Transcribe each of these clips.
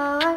Oh.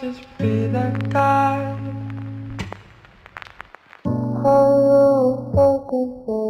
Just be that guy. Oh, oh, oh,